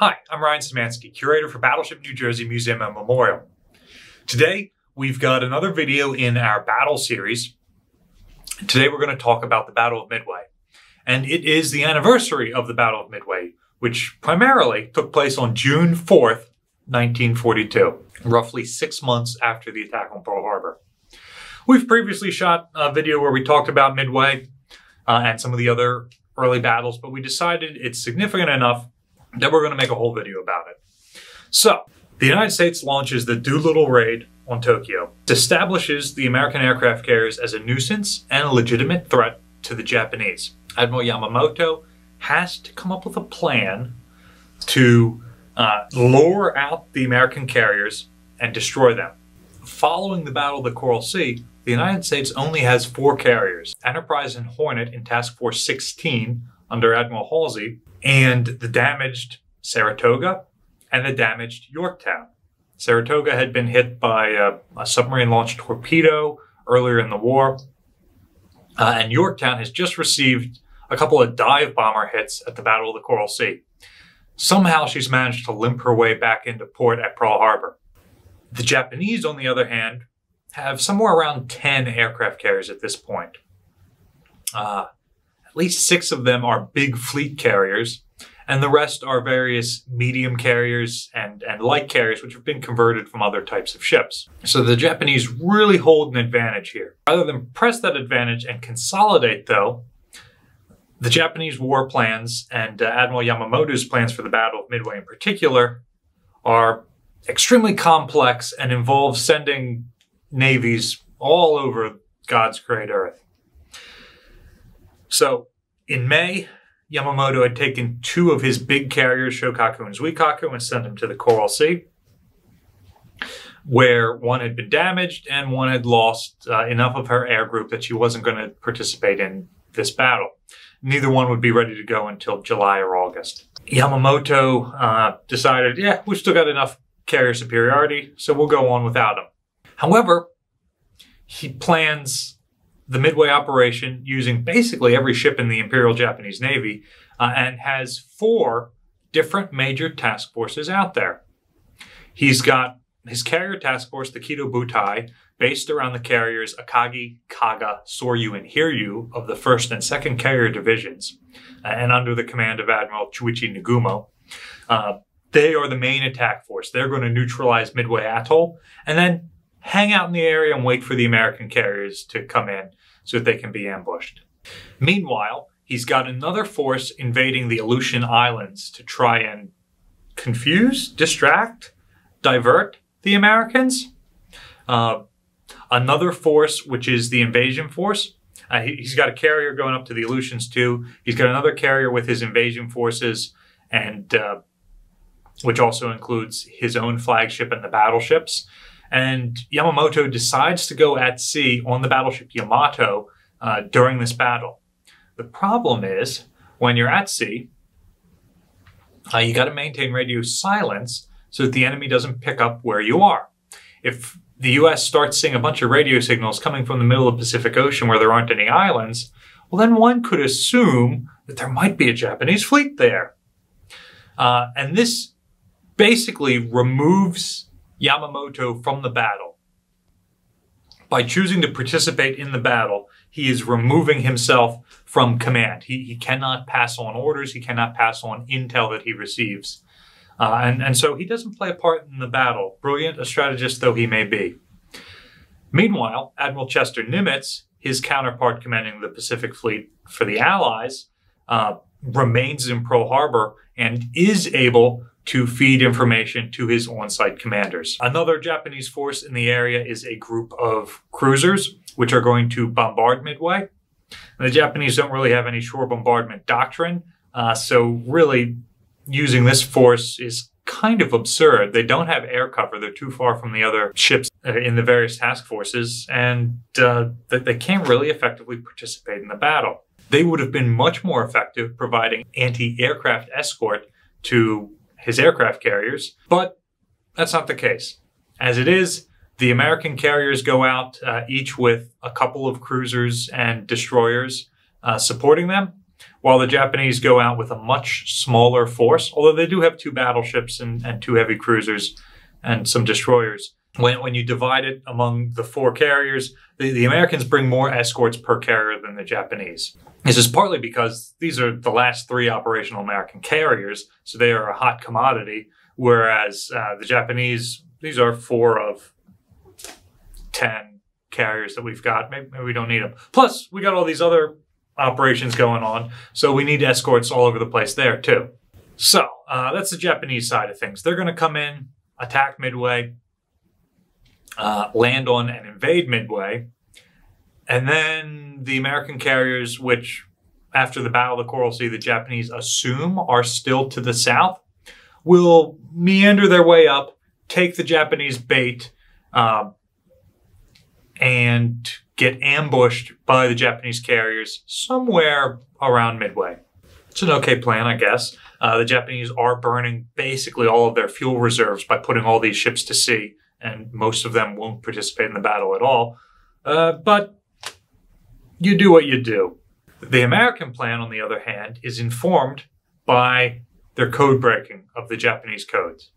Hi, I'm Ryan Szymanski, curator for Battleship New Jersey Museum and Memorial. Today, we've got another video in our battle series. Today, we're going to talk about the Battle of Midway. And it is the anniversary of the Battle of Midway, which primarily took place on June 4th, 1942, roughly six months after the attack on Pearl Harbor. We've previously shot a video where we talked about Midway uh, and some of the other early battles, but we decided it's significant enough that we're going to make a whole video about it. So, the United States launches the Doolittle raid on Tokyo. It establishes the American aircraft carriers as a nuisance and a legitimate threat to the Japanese. Admiral Yamamoto has to come up with a plan to uh, lure out the American carriers and destroy them. Following the Battle of the Coral Sea, the United States only has four carriers Enterprise and Hornet in Task Force 16 under Admiral Halsey, and the damaged Saratoga and the damaged Yorktown. Saratoga had been hit by a, a submarine launched torpedo earlier in the war, uh, and Yorktown has just received a couple of dive bomber hits at the Battle of the Coral Sea. Somehow she's managed to limp her way back into port at Pearl Harbor. The Japanese, on the other hand, have somewhere around 10 aircraft carriers at this point. Uh, least six of them are big fleet carriers, and the rest are various medium carriers and, and light carriers, which have been converted from other types of ships. So the Japanese really hold an advantage here. Rather than press that advantage and consolidate, though, the Japanese war plans and uh, Admiral Yamamoto's plans for the Battle of Midway in particular are extremely complex and involve sending navies all over God's great earth. So in May, Yamamoto had taken two of his big carriers, Shokaku and Zuikaku, and sent them to the Coral Sea, where one had been damaged and one had lost uh, enough of her air group that she wasn't going to participate in this battle. Neither one would be ready to go until July or August. Yamamoto uh, decided, yeah, we've still got enough carrier superiority, so we'll go on without him. However, he plans the Midway operation using basically every ship in the Imperial Japanese Navy uh, and has four different major task forces out there. He's got his carrier task force, the Kido Butai, based around the carriers Akagi, Kaga, Soryu, and Hiryu of the 1st and 2nd Carrier Divisions, uh, and under the command of Admiral Chuichi Nagumo. Uh, they are the main attack force. They're going to neutralize Midway Atoll and then hang out in the area and wait for the American carriers to come in so that they can be ambushed. Meanwhile, he's got another force invading the Aleutian Islands to try and confuse, distract, divert the Americans. Uh, another force, which is the invasion force, uh, he, has got a carrier going up to the Aleutians too. He's got another carrier with his invasion forces, and uh, which also includes his own flagship and the battleships. And Yamamoto decides to go at sea on the battleship Yamato uh, during this battle. The problem is, when you're at sea, uh, you got to maintain radio silence so that the enemy doesn't pick up where you are. If the US starts seeing a bunch of radio signals coming from the middle of the Pacific Ocean where there aren't any islands, well, then one could assume that there might be a Japanese fleet there. Uh, and this basically removes Yamamoto from the battle. By choosing to participate in the battle, he is removing himself from command. He, he cannot pass on orders, he cannot pass on intel that he receives. Uh, and, and so he doesn't play a part in the battle, brilliant a strategist though he may be. Meanwhile, Admiral Chester Nimitz, his counterpart commanding the Pacific Fleet for the Allies, uh, remains in Pearl Harbor and is able to feed information to his on-site commanders. Another Japanese force in the area is a group of cruisers, which are going to bombard Midway. And the Japanese don't really have any shore bombardment doctrine, uh, so really using this force is kind of absurd. They don't have air cover. They're too far from the other ships uh, in the various task forces, and uh, they can't really effectively participate in the battle. They would have been much more effective providing anti-aircraft escort to his aircraft carriers, but that's not the case. As it is, the American carriers go out, uh, each with a couple of cruisers and destroyers uh, supporting them. while the Japanese go out with a much smaller force, although they do have two battleships and, and two heavy cruisers and some destroyers. When, when you divide it among the four carriers, the, the Americans bring more escorts per carrier than the Japanese. This is partly because these are the last three operational American carriers, so they are a hot commodity, whereas uh, the Japanese, these are four of 10 carriers that we've got. Maybe, maybe we don't need them. Plus, we got all these other operations going on, so we need escorts all over the place there too. So uh, that's the Japanese side of things. They're going to come in, attack Midway, uh, land on and invade Midway, and then the American carriers, which after the Battle of the Coral Sea, the Japanese assume are still to the south, will meander their way up, take the Japanese bait, uh, and get ambushed by the Japanese carriers somewhere around Midway. It's an okay plan, I guess. Uh, the Japanese are burning basically all of their fuel reserves by putting all these ships to sea, and most of them won't participate in the battle at all. Uh, but you do what you do. The American plan, on the other hand, is informed by their code breaking of the Japanese codes.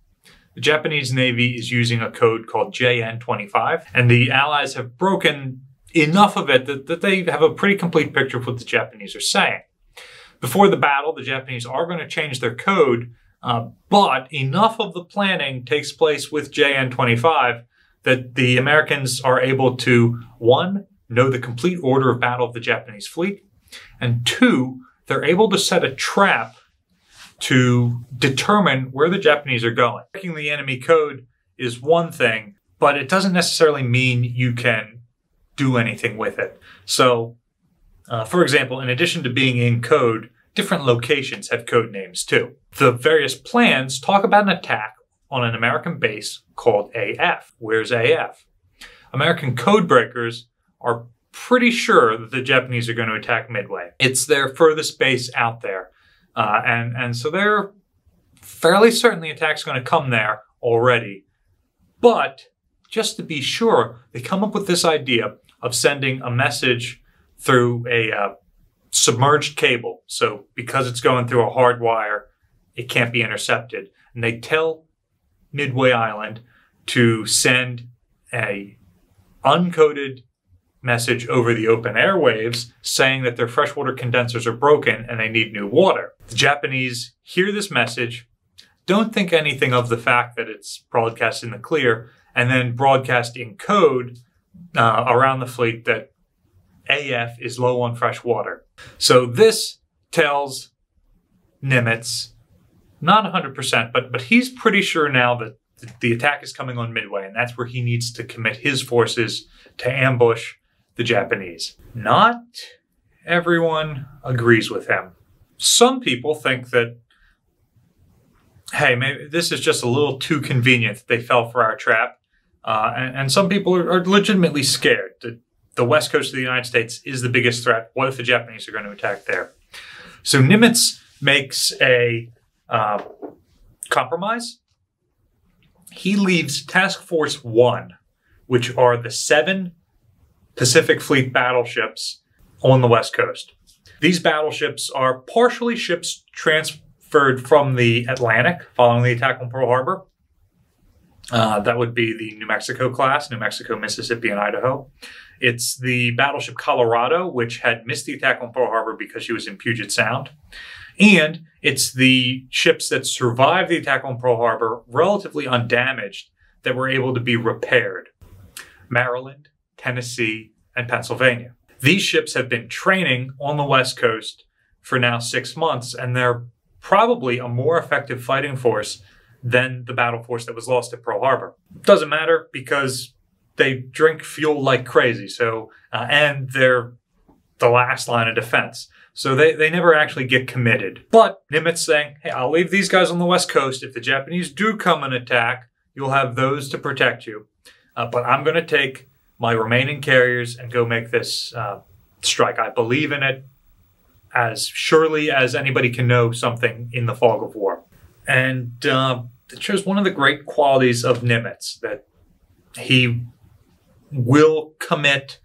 The Japanese Navy is using a code called JN25, and the Allies have broken enough of it that, that they have a pretty complete picture of what the Japanese are saying. Before the battle, the Japanese are going to change their code, uh, but enough of the planning takes place with JN25 that the Americans are able to, one, know the complete order of battle of the Japanese fleet, and two, they're able to set a trap to determine where the Japanese are going. Breaking the enemy code is one thing, but it doesn't necessarily mean you can do anything with it. So, uh, for example, in addition to being in code, different locations have code names too. The various plans talk about an attack on an American base called AF. Where's AF? American code breakers are pretty sure that the Japanese are going to attack Midway. It's their furthest base out there. Uh, and, and so they're fairly certain the attack's going to come there already. But just to be sure, they come up with this idea of sending a message through a uh, submerged cable. So because it's going through a hard wire, it can't be intercepted. And they tell Midway Island to send a uncoded message over the open airwaves saying that their freshwater condensers are broken and they need new water. The Japanese hear this message, don't think anything of the fact that it's broadcast in the clear, and then broadcast in code uh, around the fleet that AF is low on fresh water. So this tells Nimitz, not 100%, but, but he's pretty sure now that the attack is coming on Midway, and that's where he needs to commit his forces to ambush the Japanese. Not everyone agrees with him. Some people think that, hey, maybe this is just a little too convenient that they fell for our trap. Uh, and, and, some people are, are legitimately scared that the west coast of the United States is the biggest threat. What if the Japanese are going to attack there? So Nimitz makes a uh, compromise. He leaves Task Force One, which are the seven Pacific Fleet battleships on the West Coast. These battleships are partially ships transferred from the Atlantic following the attack on Pearl Harbor. Uh, that would be the New Mexico class, New Mexico, Mississippi, and Idaho. It's the battleship Colorado, which had missed the attack on Pearl Harbor because she was in Puget Sound. And it's the ships that survived the attack on Pearl Harbor relatively undamaged that were able to be repaired. Maryland, Tennessee, and Pennsylvania. These ships have been training on the West Coast for now six months, and they're probably a more effective fighting force than the battle force that was lost at Pearl Harbor. Doesn't matter because they drink fuel like crazy. So, uh, and they're the last line of defense. So they, they never actually get committed. But Nimitz saying, hey, I'll leave these guys on the West Coast. If the Japanese do come and attack, you'll have those to protect you. Uh, but I'm going to take my remaining carriers and go make this uh, strike. I believe in it as surely as anybody can know something in the fog of war. And uh, it shows one of the great qualities of Nimitz that he will commit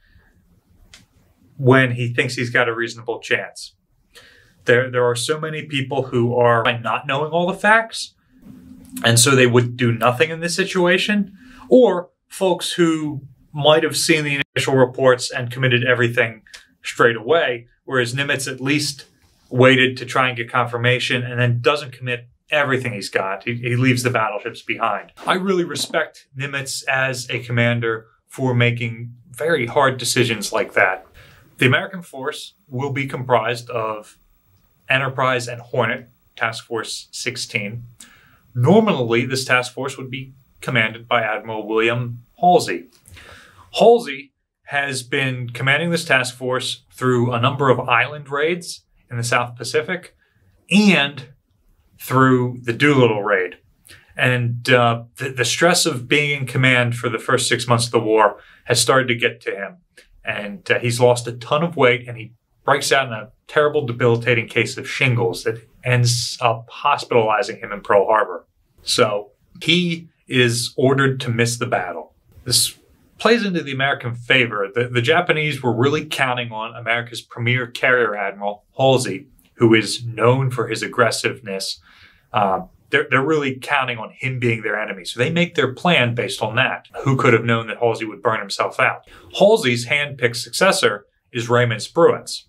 when he thinks he's got a reasonable chance. There, there are so many people who are by not knowing all the facts, and so they would do nothing in this situation, or folks who might have seen the initial reports and committed everything straight away, whereas Nimitz at least waited to try and get confirmation and then doesn't commit everything he's got. He, he leaves the battleships behind. I really respect Nimitz as a commander for making very hard decisions like that. The American force will be comprised of Enterprise and Hornet, Task Force 16. Normally, this task force would be commanded by Admiral William Halsey. Halsey has been commanding this task force through a number of island raids in the South Pacific and through the Doolittle raid. And uh, the, the, stress of being in command for the first six months of the war has started to get to him. And uh, he's lost a ton of weight and he breaks out in a terrible, debilitating case of shingles that ends up hospitalizing him in Pearl Harbor. So he is ordered to miss the battle. This plays into the American favor. The, the Japanese were really counting on America's premier carrier admiral, Halsey, who is known for his aggressiveness. Uh, they're, they're really counting on him being their enemy. So they make their plan based on that. Who could have known that Halsey would burn himself out? Halsey's hand-picked successor is Raymond Spruance.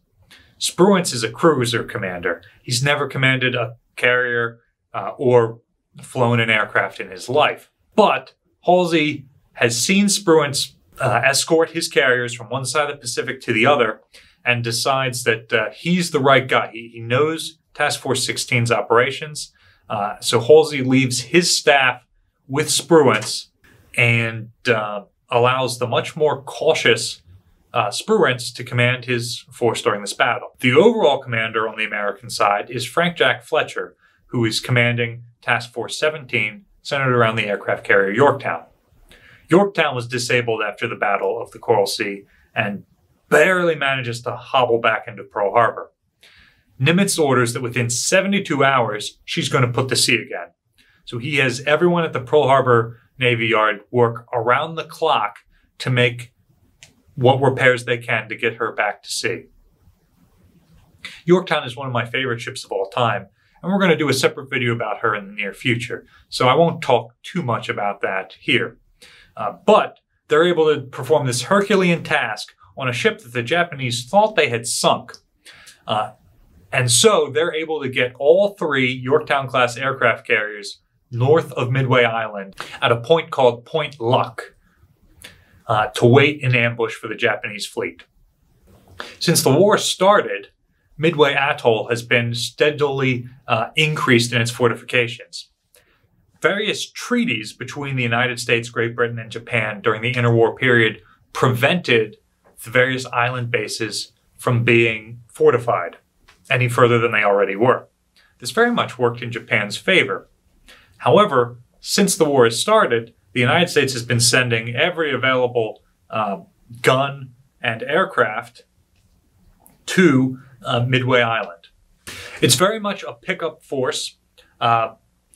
Spruance is a cruiser commander. He's never commanded a carrier uh, or flown an aircraft in his life. But Halsey has seen Spruance uh, escort his carriers from one side of the Pacific to the other and decides that uh, he's the right guy. He, he knows Task Force 16's operations. Uh, so Halsey leaves his staff with Spruance and uh, allows the much more cautious uh, Spruance to command his force during this battle. The overall commander on the American side is Frank Jack Fletcher, who is commanding Task Force 17, centered around the aircraft carrier Yorktown. Yorktown was disabled after the Battle of the Coral Sea and barely manages to hobble back into Pearl Harbor. Nimitz orders that within 72 hours, she's going to put to sea again. So he has everyone at the Pearl Harbor Navy Yard work around the clock to make what repairs they can to get her back to sea. Yorktown is one of my favorite ships of all time, and we're going to do a separate video about her in the near future, so I won't talk too much about that here. Uh, but they're able to perform this Herculean task on a ship that the Japanese thought they had sunk. Uh, and so they're able to get all three Yorktown class aircraft carriers north of Midway Island at a point called Point Luck uh, to wait in ambush for the Japanese fleet. Since the war started, Midway Atoll has been steadily uh, increased in its fortifications various treaties between the United States, Great Britain, and Japan during the interwar period prevented the various island bases from being fortified any further than they already were. This very much worked in Japan's favor. However, since the war has started, the United States has been sending every available uh, gun and aircraft to uh, Midway Island. It's very much a pickup force. Uh,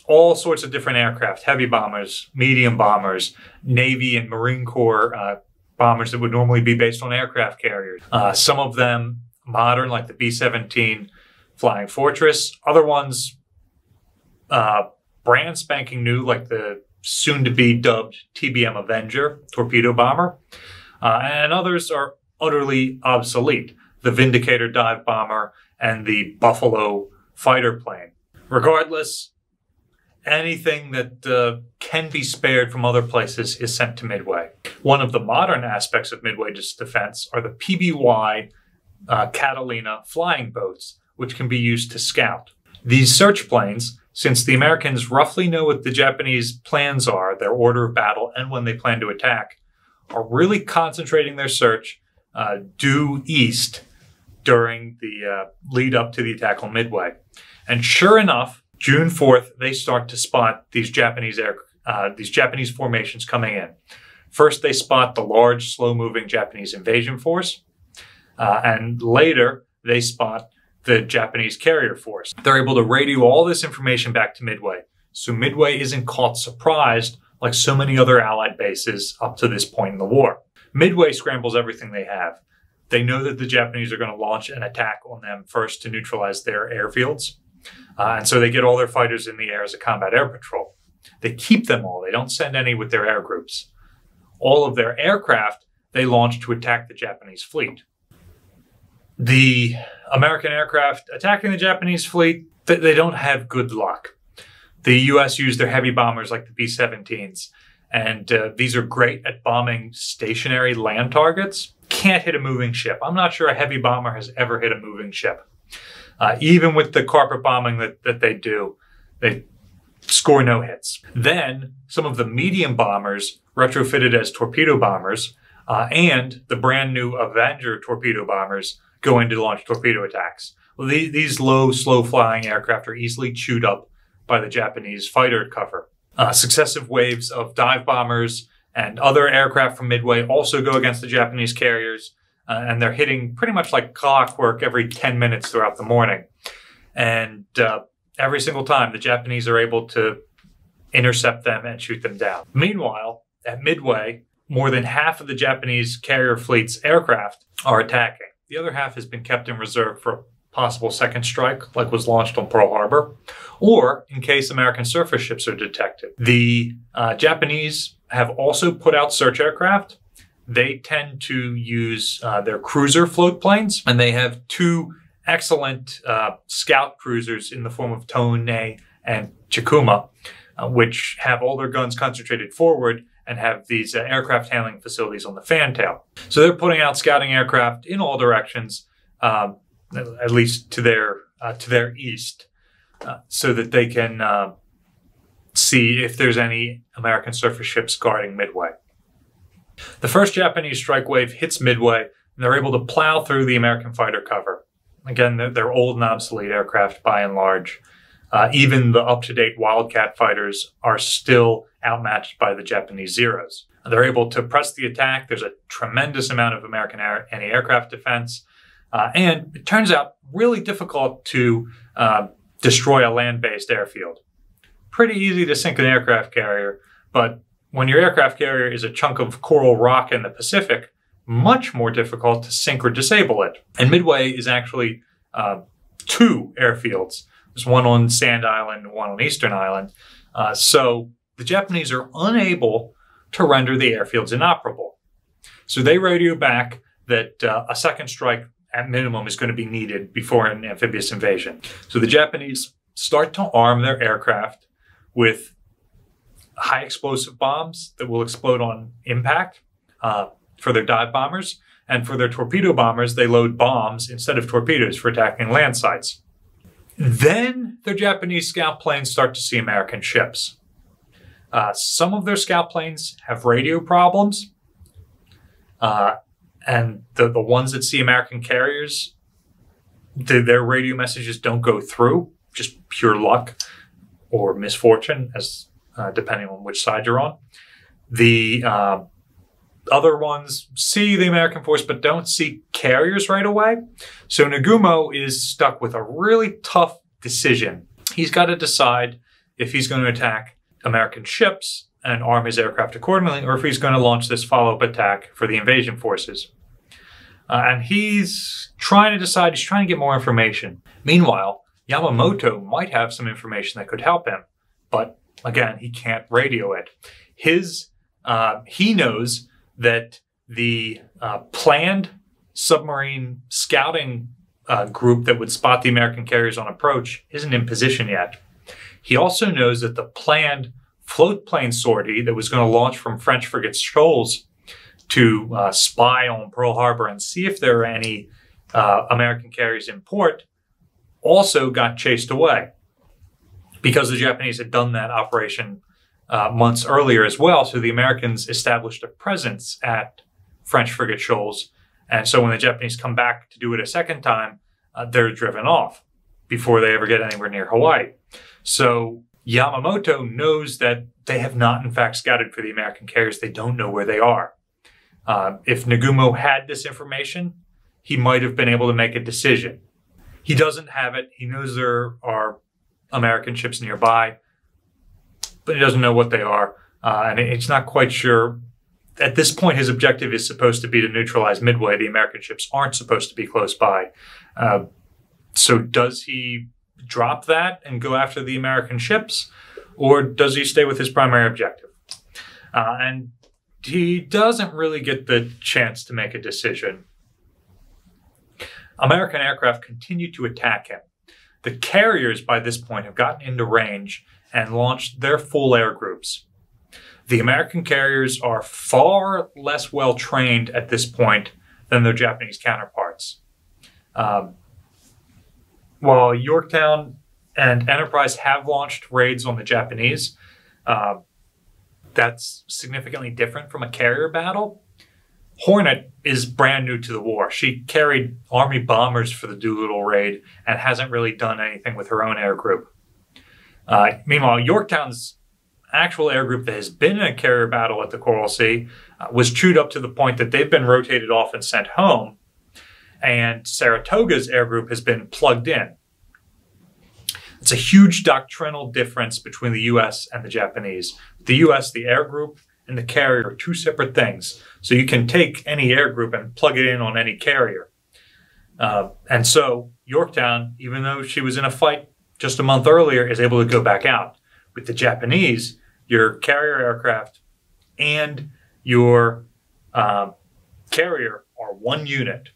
all sorts of different aircraft, heavy bombers, medium bombers, Navy and Marine Corps uh, bombers that would normally be based on aircraft carriers. Uh, some of them modern, like the B 17 Flying Fortress. Other ones, uh, brand spanking new, like the soon to be dubbed TBM Avenger torpedo bomber. Uh, and others are utterly obsolete the Vindicator dive bomber and the Buffalo fighter plane. Regardless, anything that uh, can be spared from other places is sent to Midway. One of the modern aspects of Midway's defense are the PBY uh, Catalina flying boats, which can be used to scout. These search planes, since the Americans roughly know what the Japanese plans are, their order of battle, and when they plan to attack, are really concentrating their search uh, due east during the uh, lead up to the attack on Midway. And sure enough, June 4th, they start to spot these Japanese air, uh, these Japanese formations coming in. First, they spot the large, slow-moving Japanese invasion force, uh, and later they spot the Japanese carrier force. They're able to radio all this information back to Midway, so Midway isn't caught surprised like so many other Allied bases up to this point in the war. Midway scrambles everything they have. they know that the Japanese are going to launch an attack on them first to neutralize their airfields. Uh, and so they get all their fighters in the air as a combat air patrol. They keep them all, they don't send any with their air groups. All of their aircraft they launch to attack the Japanese fleet. The American aircraft attacking the Japanese fleet, they don't have good luck. The US used their heavy bombers like the B 17s, and uh, these are great at bombing stationary land targets. Can't hit a moving ship. I'm not sure a heavy bomber has ever hit a moving ship. Uh, even with the carpet bombing that, that they do, they score no hits. Then some of the medium bombers retrofitted as torpedo bombers uh, and the brand new Avenger torpedo bombers go in to launch torpedo attacks. Well, the, these low, slow flying aircraft are easily chewed up by the Japanese fighter cover. Uh, successive waves of dive bombers and other aircraft from Midway also go against the Japanese carriers, uh, and they're hitting pretty much like clockwork every 10 minutes throughout the morning. And uh, every single time, the Japanese are able to intercept them and shoot them down. Meanwhile, at Midway, more than half of the Japanese carrier fleet's aircraft are attacking. The other half has been kept in reserve for a possible second strike, like was launched on Pearl Harbor, or in case American surface ships are detected. The uh, Japanese have also put out search aircraft. They tend to use uh, their cruiser float planes, and they have two excellent uh, scout cruisers in the form of Tone and Chikuma, uh, which have all their guns concentrated forward and have these uh, aircraft handling facilities on the fantail. So they're putting out scouting aircraft in all directions, um, at least to their uh, to their east, uh, so that they can uh, see if there's any American surface ships guarding Midway. The first Japanese strike wave hits Midway, and they're able to plow through the American fighter cover. Again, they're, they're old and obsolete aircraft by and large. Uh, even the up-to-date Wildcat fighters are still outmatched by the Japanese Zeros. They're able to press the attack. There's a tremendous amount of American air, anti-aircraft defense, uh, and it turns out really difficult to uh, destroy a land-based airfield. Pretty easy to sink an aircraft carrier, but when your aircraft carrier is a chunk of coral rock in the Pacific, much more difficult to sink or disable it. And Midway is actually uh, two airfields there's one on Sand Island, and one on Eastern Island. Uh, so the Japanese are unable to render the airfields inoperable. So they radio back that uh, a second strike at minimum is going to be needed before an amphibious invasion. So the Japanese start to arm their aircraft with high explosive bombs that will explode on impact uh, for their dive bombers. And for their torpedo bombers, they load bombs instead of torpedoes for attacking land sites. Then the Japanese scout planes start to see American ships. Uh, some of their scout planes have radio problems, uh, and the, the ones that see American carriers, the, their radio messages don't go through, just pure luck or misfortune, as uh, depending on which side you're on. The uh, other ones see the American force but don't see carriers right away. So Nagumo is stuck with a really tough decision. He's got to decide if he's going to attack American ships and arm his aircraft accordingly, or if he's going to launch this follow up attack for the invasion forces. Uh, and he's trying to decide, he's trying to get more information. Meanwhile, Yamamoto might have some information that could help him, but again, he can't radio it. His, uh, he knows that the uh, planned submarine scouting uh, group that would spot the American carriers on approach isn't in position yet. He also knows that the planned float plane sortie that was going to launch from French frigate Shoals to uh, spy on Pearl Harbor and see if there are any uh, American carriers in port also got chased away because the Japanese had done that operation uh, months earlier as well. So the Americans established a presence at French frigate shoals. And so when the Japanese come back to do it a second time, uh, they're driven off before they ever get anywhere near Hawaii. So Yamamoto knows that they have not, in fact, scouted for the American carriers. They don't know where they are. Uh, if Nagumo had this information, he might have been able to make a decision. He doesn't have it. He knows there are American ships nearby but he doesn't know what they are, uh, and it's not quite sure at this point, his objective is supposed to be to neutralize Midway. The American ships aren't supposed to be close by. Uh, so, does he drop that and go after the American ships, or does he stay with his primary objective? Uh, and he doesn't really get the chance to make a decision. American aircraft continue to attack him. The carriers, by this point, have gotten into range and launched their full air groups. The American carriers are far less well trained at this point than their Japanese counterparts. Um, while Yorktown and Enterprise have launched raids on the Japanese, uh, that's significantly different from a carrier battle. Hornet is brand new to the war. She carried Army bombers for the Doolittle raid and hasn't really done anything with her own air group. Uh, meanwhile, Yorktown's actual air group that has been in a carrier battle at the Coral Sea uh, was chewed up to the point that they've been rotated off and sent home, and Saratoga's air group has been plugged in. It's a huge doctrinal difference between the US and the Japanese. The US, the air group, and the carrier are two separate things. So you can take any air group and plug it in on any carrier. Uh, and so Yorktown, even though she was in a fight just a month earlier, is able to go back out. With the Japanese, your carrier aircraft and your uh, carrier are one unit.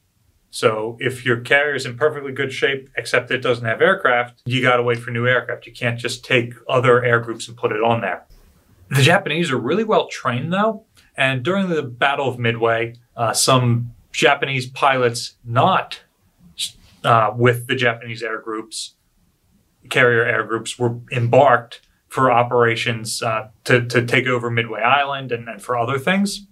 So if your carrier is in perfectly good shape, except it doesn't have aircraft, you got to wait for new aircraft. You can't just take other air groups and put it on there. The Japanese are really well trained, though. And during the Battle of Midway, uh, some Japanese pilots not uh, with the Japanese air groups, carrier air groups, were embarked for operations uh, to, to take over Midway Island and, and for other things.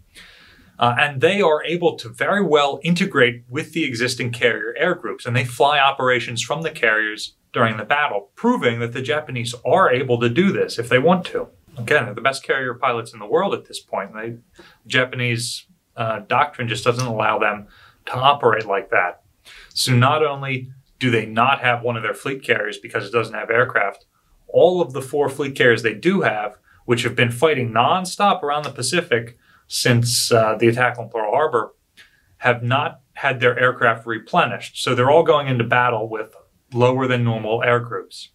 Uh, and they are able to very well integrate with the existing carrier air groups, and they fly operations from the carriers during the battle, proving that the Japanese are able to do this if they want to. Again, they're the best carrier pilots in the world at this point. They, Japanese uh, doctrine just doesn't allow them to operate like that. So not only do they not have one of their fleet carriers because it doesn't have aircraft, all of the four fleet carriers they do have, which have been fighting nonstop around the Pacific, since uh, the attack on Pearl Harbor have not had their aircraft replenished. So they're all going into battle with lower than normal air groups.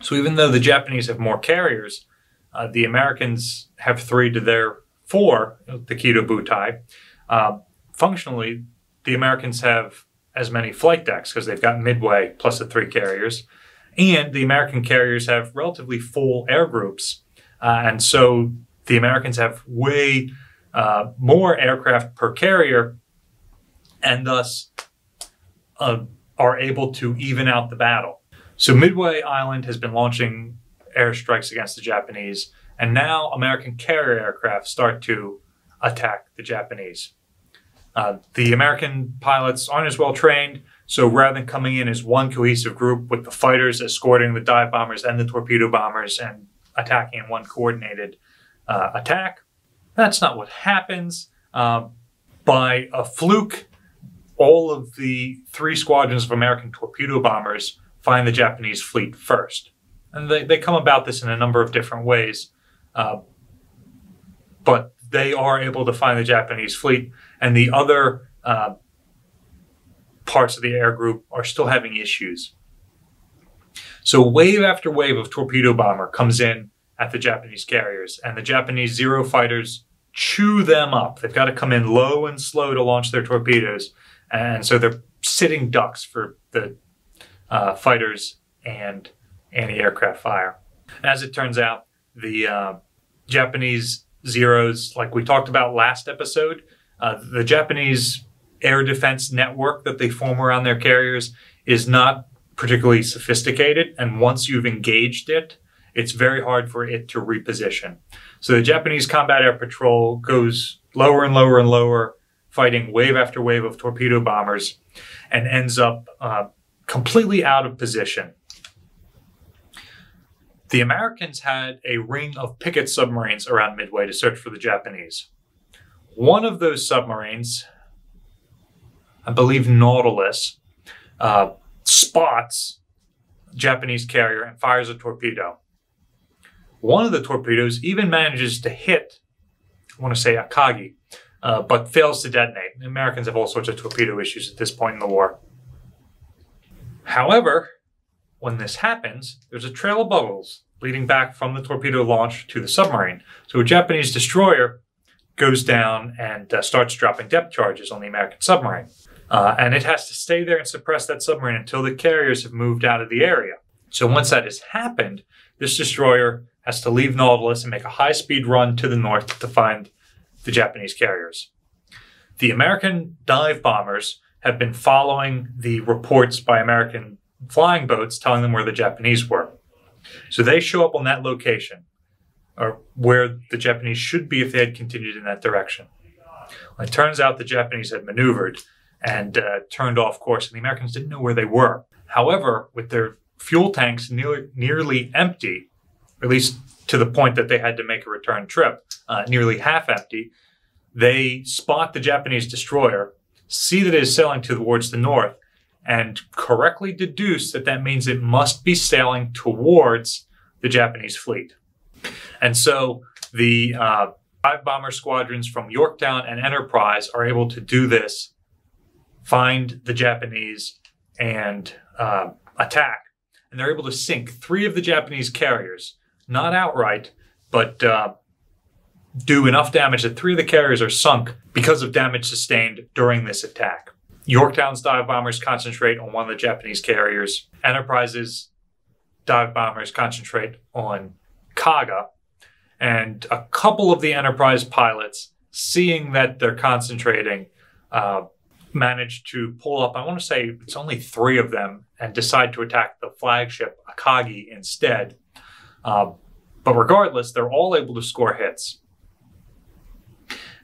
So even though the Japanese have more carriers, uh, the Americans have three to their four, the Kido Butai. Uh, functionally, the Americans have as many flight decks because they've got Midway plus the three carriers. And the American carriers have relatively full air groups. Uh, and so the Americans have way uh, more aircraft per carrier and thus uh, are able to even out the battle. So Midway Island has been launching airstrikes against the Japanese, and now American carrier aircraft start to attack the Japanese. Uh, the American pilots aren't as well trained, so rather than coming in as one cohesive group with the fighters escorting the dive bombers and the torpedo bombers and attacking in one coordinated uh, attack. That's not what happens. Uh, by a fluke, all of the three squadrons of American torpedo bombers find the Japanese fleet first. And they, they come about this in a number of different ways. Uh, but they are able to find the Japanese fleet, and the other uh, parts of the air group are still having issues. So, wave after wave of torpedo bomber comes in at the Japanese carriers, and the Japanese Zero fighters chew them up. They've got to come in low and slow to launch their torpedoes, and so they're sitting ducks for the uh, fighters and anti-aircraft fire. As it turns out, the uh, Japanese Zeros, like we talked about last episode, uh, the Japanese air defense network that they form around their carriers is not particularly sophisticated, and once you've engaged it, it's very hard for it to reposition. So the Japanese Combat Air Patrol goes lower and lower and lower, fighting wave after wave of torpedo bombers, and ends up uh, completely out of position. The Americans had a ring of picket submarines around Midway to search for the Japanese. One of those submarines, I believe Nautilus, uh, spots Japanese carrier and fires a torpedo. One of the torpedoes even manages to hit I want to say Akagi, uh, but fails to detonate. Americans have all sorts of torpedo issues at this point in the war. However, when this happens, there's a trail of bubbles leading back from the torpedo launch to the submarine. So a Japanese destroyer goes down and uh, starts dropping depth charges on the American submarine. Uh, and it has to stay there and suppress that submarine until the carriers have moved out of the area. So once that has happened, this destroyer has to leave Nautilus and make a high speed run to the north to find the Japanese carriers. The American dive bombers have been following the reports by American flying boats telling them where the Japanese were. So they show up on that location, or where the Japanese should be if they had continued in that direction. Well, it turns out the Japanese had maneuvered and uh, turned off course, and the Americans didn't know where they were. However, with their fuel tanks nearly empty, at least to the point that they had to make a return trip, uh, nearly half empty, they spot the Japanese destroyer, see that it is sailing towards the north, and correctly deduce that that means it must be sailing towards the Japanese fleet. And so the uh, dive bomber squadrons from Yorktown and Enterprise are able to do this, find the Japanese, and uh, attack. And they're able to sink three of the Japanese carriers, not outright, but uh, do enough damage that three of the carriers are sunk because of damage sustained during this attack. Yorktown's dive bombers concentrate on one of the Japanese carriers. Enterprise's dive bombers concentrate on Kaga. And a couple of the Enterprise pilots, seeing that they're concentrating, uh, manage to pull up, I want to say it's only three of them, and decide to attack the flagship Akagi instead. Uh, but regardless, they're all able to score hits.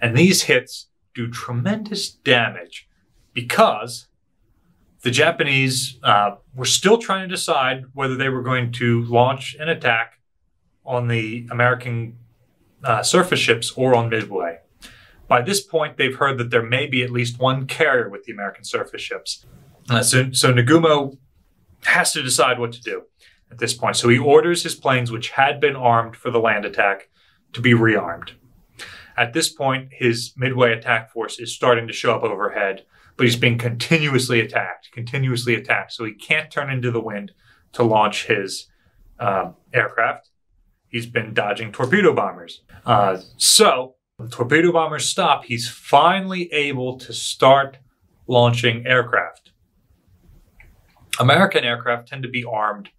And these hits do tremendous damage because the Japanese uh, were still trying to decide whether they were going to launch an attack on the American uh, surface ships or on Midway. By this point, they've heard that there may be at least one carrier with the American surface ships. Uh, so, so Nagumo has to decide what to do at this point. So he orders his planes, which had been armed for the land attack, to be rearmed. At this point, his midway attack force is starting to show up overhead, but he's being continuously attacked, continuously attacked. So he can't turn into the wind to launch his uh, aircraft. He's been dodging torpedo bombers. Uh, so when torpedo bombers stop, he's finally able to start launching aircraft. American aircraft tend to be armed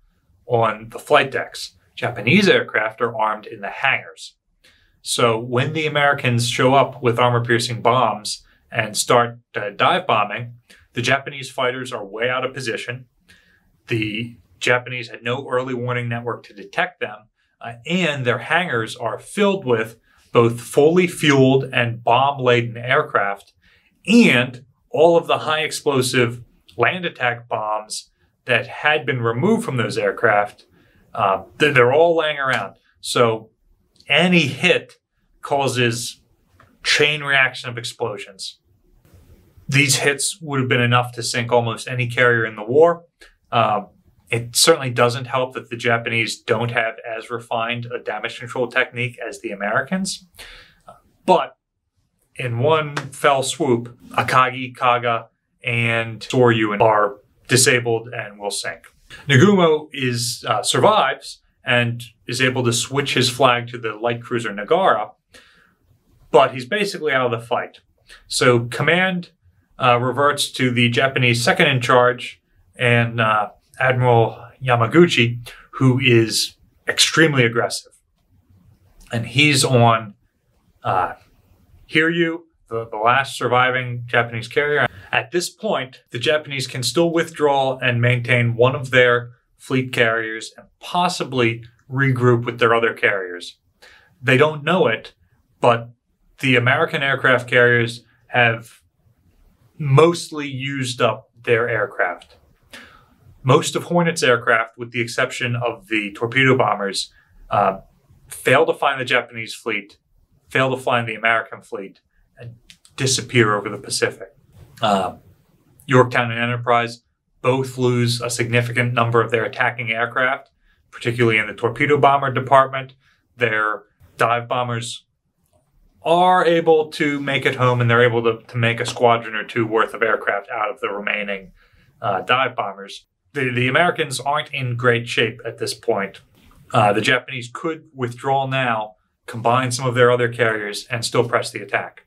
on the flight decks. Japanese aircraft are armed in the hangars. So when the Americans show up with armor piercing bombs and start uh, dive bombing, the Japanese fighters are way out of position. The Japanese had no early warning network to detect them, uh, and their hangars are filled with both fully fueled and bomb laden aircraft and all of the high explosive land attack bombs that had been removed from those aircraft. Uh, they're all laying around. So any hit causes chain reaction of explosions. These hits would have been enough to sink almost any carrier in the war. Uh, it certainly doesn't help that the Japanese don't have as refined a damage control technique as the Americans. But in one fell swoop, Akagi, Kaga, and Soryu are disabled and will sink. Nagumo is uh, survives and is able to switch his flag to the light cruiser Nagara, but he's basically out of the fight. So command uh, reverts to the Japanese second in charge and uh, Admiral Yamaguchi, who is extremely aggressive. And he's on uh, Hiryu, the, the last surviving Japanese carrier. At this point, the Japanese can still withdraw and maintain one of their fleet carriers and possibly regroup with their other carriers. They don't know it, but the American aircraft carriers have mostly used up their aircraft. Most of Hornet's aircraft, with the exception of the torpedo bombers, uh, fail to find the Japanese fleet, fail to find the American fleet, disappear over the Pacific. Uh, Yorktown and Enterprise both lose a significant number of their attacking aircraft, particularly in the torpedo bomber department. Their dive bombers are able to make it home and they're able to, to make a squadron or two worth of aircraft out of the remaining uh, dive bombers. The, the Americans aren't in great shape at this point. Uh, the Japanese could withdraw now, combine some of their other carriers, and still press the attack.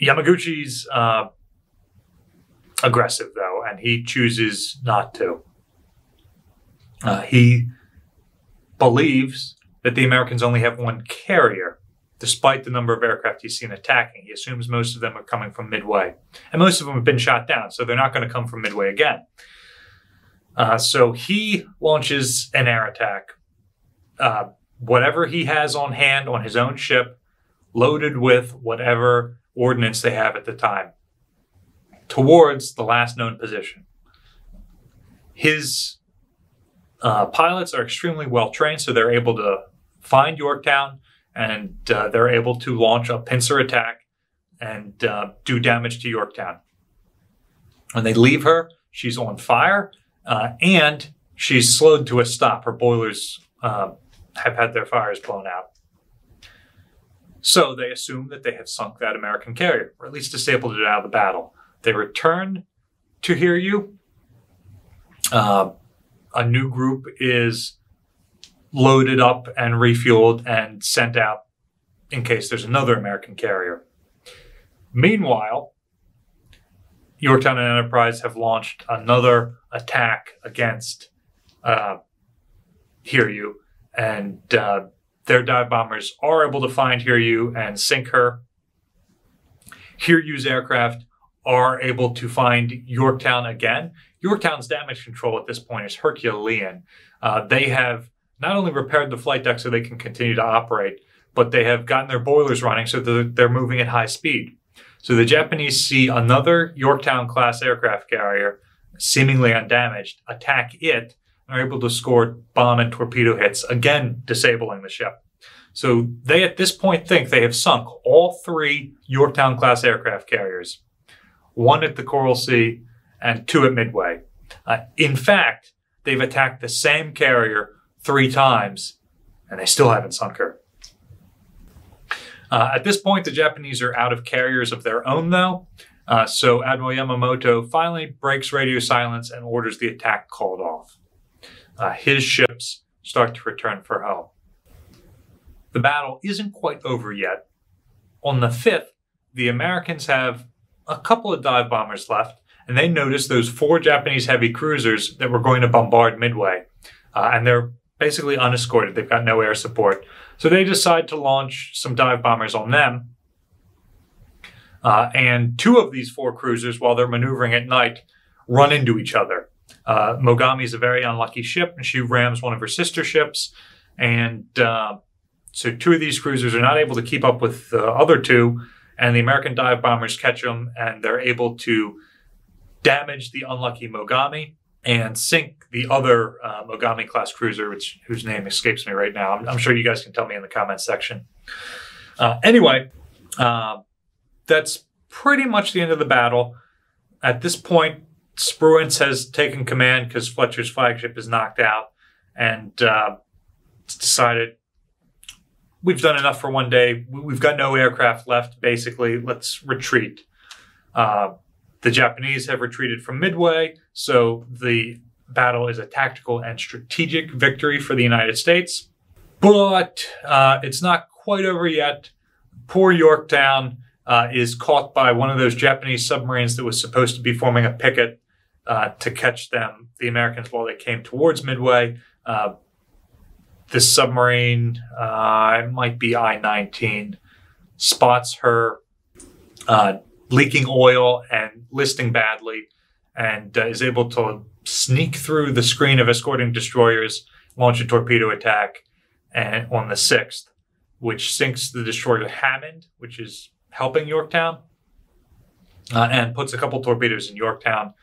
Yamaguchi's uh, aggressive, though, and he chooses not to. Uh, he believes that the Americans only have one carrier, despite the number of aircraft he's seen attacking. He assumes most of them are coming from Midway. And most of them have been shot down, so they're not going to come from Midway again. Uh, so he launches an air attack. Uh, whatever he has on hand on his own ship, loaded with whatever ordnance they have at the time, towards the last known position. His uh, pilots are extremely well trained, so they're able to find Yorktown and uh, they're able to launch a pincer attack and uh, do damage to Yorktown. When they leave her, she's on fire uh, and she's slowed to a stop. Her boilers uh, have had their fires blown out. So they assume that they have sunk that American carrier, or at least disabled it out of the battle. They return to Hiryu. Uh, a new group is loaded up and refueled and sent out in case there's another American carrier. Meanwhile, Yorktown and Enterprise have launched another attack against uh, Hiryu, and uh, their dive bombers are able to find Hiryu and sink her. Hiryu's aircraft are able to find Yorktown again. Yorktown's damage control at this point is Herculean. Uh, they have not only repaired the flight deck so they can continue to operate, but they have gotten their boilers running so that they're moving at high speed. So the Japanese see another Yorktown class aircraft carrier, seemingly undamaged, attack it are able to score bomb and torpedo hits, again disabling the ship. So they at this point think they have sunk all three Yorktown class aircraft carriers, one at the Coral Sea and two at Midway. Uh, in fact, they've attacked the same carrier three times, and they still haven't sunk her. Uh, at this point, the Japanese are out of carriers of their own, though. Uh, so Admiral Yamamoto finally breaks radio silence and orders the attack called off. Uh, his ships start to return for home. The battle isn't quite over yet. On the 5th, the Americans have a couple of dive bombers left, and they notice those four Japanese heavy cruisers that were going to bombard Midway. Uh, and they're basically unescorted. They've got no air support. So they decide to launch some dive bombers on them. Uh, and two of these four cruisers, while they're maneuvering at night, run into each other. Uh, Mogami is a very unlucky ship, and she rams one of her sister ships. And uh, so two of these cruisers are not able to keep up with the other two, and the American dive bombers catch them, and they're able to damage the unlucky Mogami and sink the other uh, Mogami class cruiser, which whose name escapes me right now. I'm, I'm, sure you guys can tell me in the comments section. Uh, anyway, uh, that's pretty much the end of the battle. At this point, Spruance has taken command because Fletcher's flagship is knocked out, and uh, decided we've done enough for one day. We've got no aircraft left. Basically, let's retreat. Uh, the Japanese have retreated from Midway, so the battle is a tactical and strategic victory for the United States. But uh, it's not quite over yet. Poor Yorktown uh, is caught by one of those Japanese submarines that was supposed to be forming a picket uh, to catch them, the Americans, while they came towards Midway. Uh, this submarine, uh, it might be I 19, spots her uh, leaking oil and listing badly, and uh, is able to sneak through the screen of escorting destroyers, launch a torpedo attack, and on the sixth, which sinks the destroyer Hammann, which is helping Yorktown, uh, and puts a couple torpedoes in Yorktown.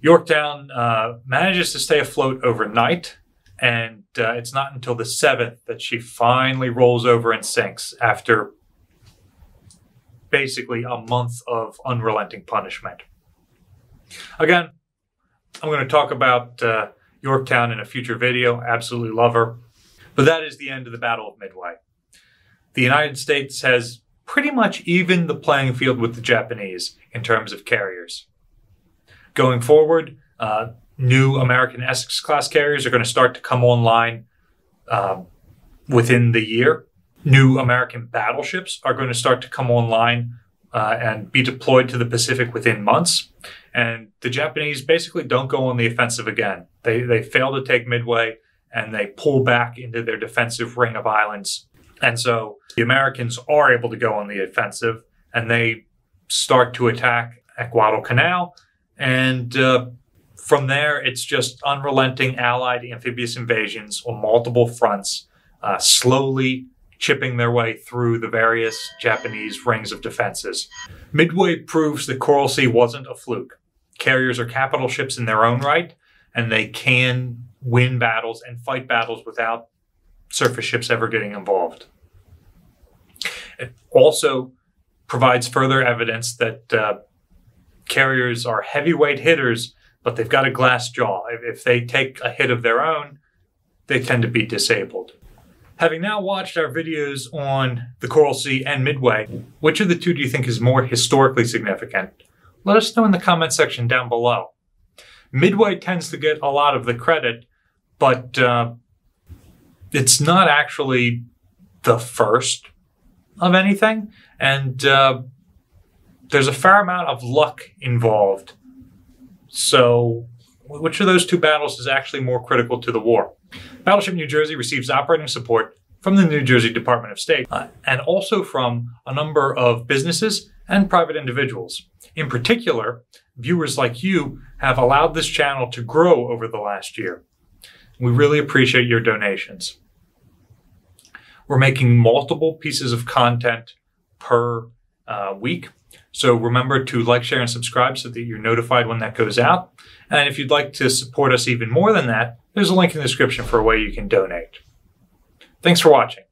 Yorktown uh, manages to stay afloat overnight, and uh, it's not until the seventh that she finally rolls over and sinks after basically a month of unrelenting punishment. Again, I'm going to talk about uh, Yorktown in a future video. Absolutely love her. But that is the end of the Battle of Midway. the United States has pretty much evened the playing field with the Japanese in terms of carriers. Going forward, uh, new American Essex class carriers are going to start to come online uh, within the year. New American battleships are going to start to come online uh, and be deployed to the Pacific within months. And the Japanese basically don't go on the offensive again. They, they fail to take Midway and they pull back into their defensive ring of islands. And so the Americans are able to go on the offensive and they start to attack at Guadalcanal. And uh, from there, it's just unrelenting Allied amphibious invasions on multiple fronts, uh, slowly chipping their way through the various Japanese rings of defenses. Midway proves that Coral Sea wasn't a fluke. Carriers are capital ships in their own right, and they can win battles and fight battles without surface ships ever getting involved. It also provides further evidence that uh, carriers are heavyweight hitters, but they've got a glass jaw. If they take a hit of their own, they tend to be disabled. Having now watched our videos on the Coral Sea and Midway, which of the two do you think is more historically significant? Let us know in the comment section down below. Midway tends to get a lot of the credit, but uh, it's not actually the first of anything. And uh, there's a fair amount of luck involved. So, which of those two battles is actually more critical to the war? Battleship New Jersey receives operating support from the New Jersey Department of State uh, and also from a number of businesses and private individuals. In particular, viewers like you have allowed this channel to grow over the last year. We really appreciate your donations. We're making multiple pieces of content per uh, week. So remember to like, share, and subscribe so that you're notified when that goes out. And if you'd like to support us even more than that, there's a link in the description for a way you can donate. Thanks for watching.